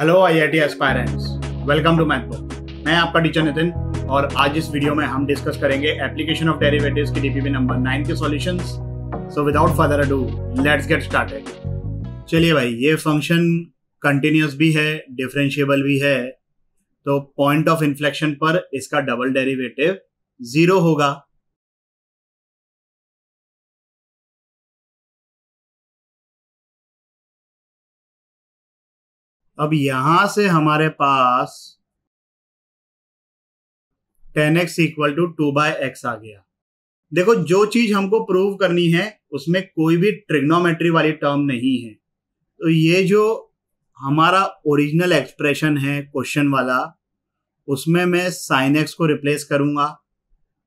Hello IIT aspirants welcome to Mathbook मैं आपका teacher Nitin और आज इस वीडियो में हम डिस्कस करेंगे एप्लीकेशन ऑफ़ डेरिवेटिव्स की डीपीपी नंबर नाइन के solutions so without further ado let's get started चलिए भाई, ये फ़ंक्शन कंटिन्यूस भी है डिफरेंशिएबल भी है. तो पॉइंट ऑफ़ इन्फ्लेक्शन पर इसका डबल डेरिवेटिव ज़ीरो होगा. अब यहाँ से हमारे पास tan x equal to two by x आ गया। देखो, जो चीज़ हमको प्रूव करनी है, उसमें कोई भी ट्रिग्नोमेट्री वाली टर्म नहीं है। तो ये जो हमारा ओरिजिनल एक्सप्रेशन है, क्वेश्चन वाला, उसमें मैं साइन एक्स को रिप्लेस करूँगा,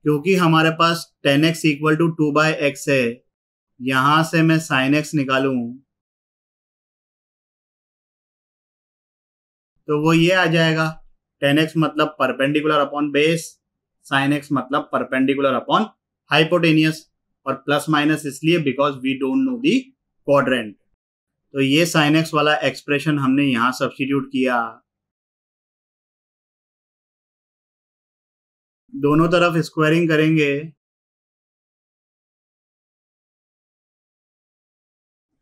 क्योंकि हमारे पास tan x equal to two by x है। यहाँ से मैं साइन एक्स निकालू तो वो ये आ जाएगा। टेन एक्स मतलब perpendicular upon base sine x मतलब परपेंडिकुलर अपॉन हाइपोटेनियस और प्लस माइनस इसलिए because we don't know the quadrant तो ये साइन एक्स वाला एक्सप्रेशन हमने यहाँ सब्सटीट्यूट किया। दोनों तरफ़ स्क्वायरिंग करेंगे।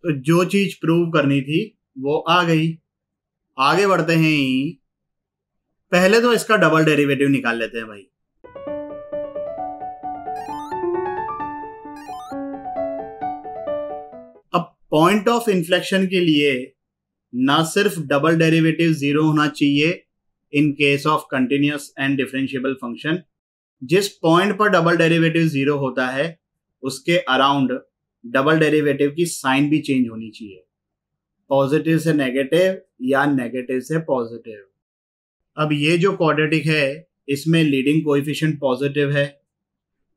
तो जो चीज़ प्रूव करनी थी, वो आ गई। आगे बढ़ते हैं। पहले तो इसका डबल डेरिवेटिव निकाल लेते हैं भाई। अब पॉइंट ऑफ़ इन्फ्लेक्शन के लिए ना सिर्फ़ डबल डेरिवेटिव ज़ीरो होना चाहिए in case of continuous and differentiable function जिस पॉइंट पर डबल डेरिवेटिव ज़ीरो होता है, उसके अराउंड डबल डेरिवेटिव की साइन भी चेंज होनी चाहिए। पॉजिटिव से नेगेटिव या नेगेटिव से पॉजिटिव अब ये जो क्वाड्रेटिक है, इसमें लीडिंग कोएफिशिएंट पॉजिटिव है.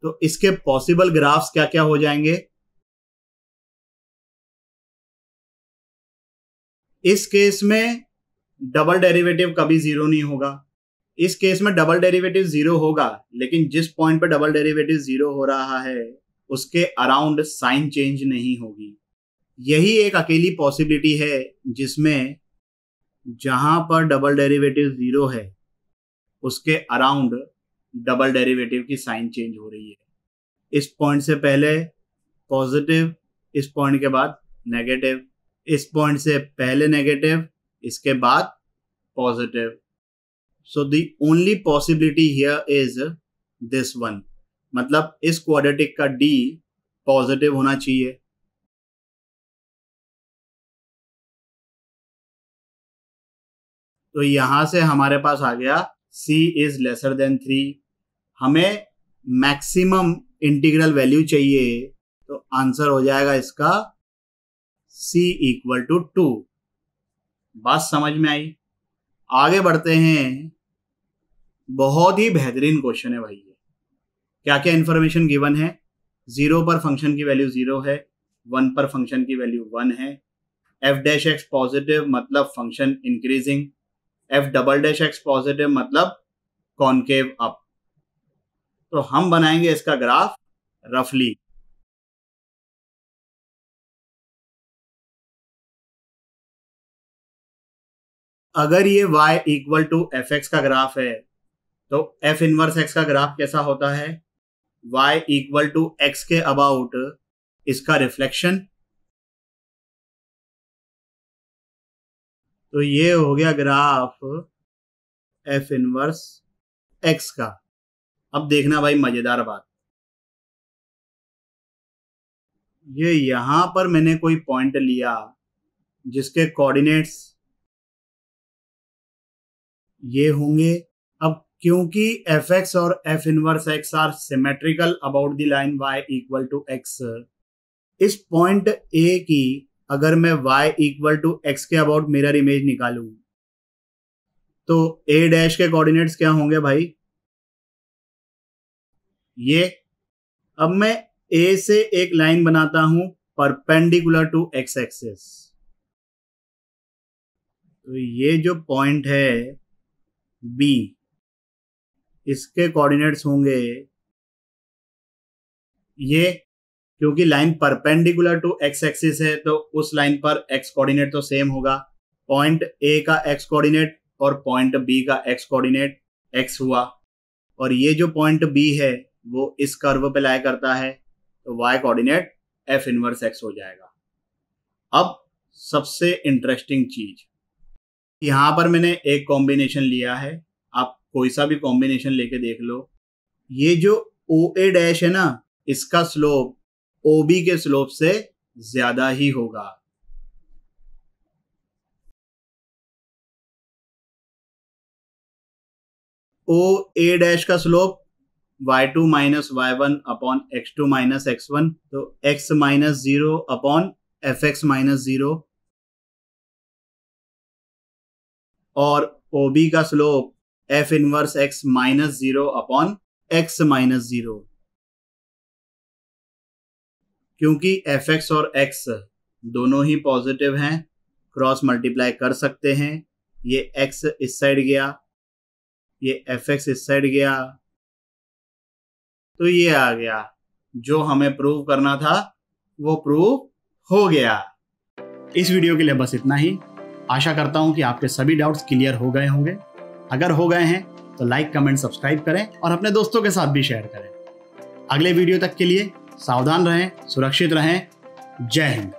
तो इसके पॉसिबल ग्राफ्स क्या क्या हो जाएँगे? इस केस में डबल डेरिवेटिव कभी ज़ीरो नहीं होगा. इस केस में डबल डेरिवेटिव ज़ीरो होगा, लेकिन जिस पॉइंट पर डबल डेरिवेटिव ज़ीरो हो रहा है, उसके अराउंड साइन चेंज नहीं होगी. यही एक अकेली पॉसिबिलिटी है जिसमें जहाँ पर डबल डेरिवेटिव ज़ीरो है, उसके अराउंड डबल डेरिवेटिव की साइन चेंज हो रही है। इस पॉइंट से पहले पॉजिटिव इस पॉइंट के बाद नेगेटिव इस पॉइंट से पहले नेगेटिव इसके बाद positive so the only possibility here is this one मतलब इस क्वाड्रेटिक का डी पॉजिटिव होना चाहिए। तो यहाँ से हमारे पास आ गया c is lesser than three हमें मैक्सिमम इंटीग्रल वैल्यू चाहिए। तो आंसर हो जाएगा इसका c इक्वल टू टू बात समझ में आई? आगे बढ़ते हैं। बहुत ही बेहतरीन क्वेश्चन है भाई ये। क्या क्या इंफॉर्मेशन गिवन है? ज़ीरो पर फ़ंक्शन की वैल्यू ज़ीरो है। वन पर फ़ंक्शन की वैल्यू वन है। एफ़ डैश एक्स पॉजिटिव मतलब function increasing f double dash x positive मतलब कॉनकेव अप तो हम बनाएँगे इसका ग्राफ रफली अगर ये y equal to f x का ग्राफ है तो f इनवर्स x का ग्राफ कैसा होता है? Y इक्वल टू एक्स के अबाउट इसका रिफ्लेक्शन तो ये हो गया ग्राफ एफ़ इनवर्स एक्स का। अब देखना भाई मज़ेदार बात। ये यहाँ पर मैंने कोई पॉइंट लिया जिसके कोऑर्डिनेट्स ये होंगे। अब क्योंकि एफ़ एक्स और f inverse x are symmetrical about the line y equal to x इस पॉइंट ए की अगर मैं y इक्वल टू एक्स के अबाउट मिरर इमेज निकालू तो a डैश के कोऑर्डिनेट्स क्या होंगे भाई? ये। अब मैं a से एक लाइन बनाता हूँ परपेंडिकुलर टू एक्स एक्सेस तो ये जो पॉइंट है, b, इसके कोऑर्डिनेट्स होंगे ये। क्योंकि line perpendicular to x axis है तो उस लाइन पर एक्स कोऑर्डिनेट तो सेम होगा। पॉइंट ए का एक्स कोऑर्डिनेट और पॉइंट बी का एक्स कोऑर्डिनेट एक्स हुआ। और ये जो पॉइंट बी है, वो इस कर्व पे लाई करता है तो y coordinate f inverse x हो जाएगा। अब सबसे इंटरेस्टिंग चीज़, यहाँ पर मैंने एक कॉम्बिनेशन लिया है। आप कोई सा भी कॉम्बिनेशन लेके देख लो। ये जो ओ ए डैश है ना, इसका स्लोप ओ बी के स्लोप से ज़्यादा ही होगा। ओ ए डैश का slope y two minus y one upon x two minus x one तो x minus zero upon f x minus zero और ओ बी का slope f inverse x minus zero upon x minus zero क्योंकि f x और x दोनों ही positive हैं cross multiply कर सकते हैं। ये एक्स इस साइड गया, ये एफ़ एक्स इस साइड गया। तो ये आ गया। जो हमें प्रूव करना था, वो प्रूव हो गया। इस वीडियो के लिए बस इतना ही। आशा करता हूँ कि आपके सभी डाउट्स क्लियर हो गए होंगे। अगर हो गए हैं तो लाइक कमेंट सब्सक्राइब करें और अपने दोस्तों के साथ भी शेयर करें। अगले वीडियो तक के लिए सावधान रहें सुरक्षित रहें। जय हिंद।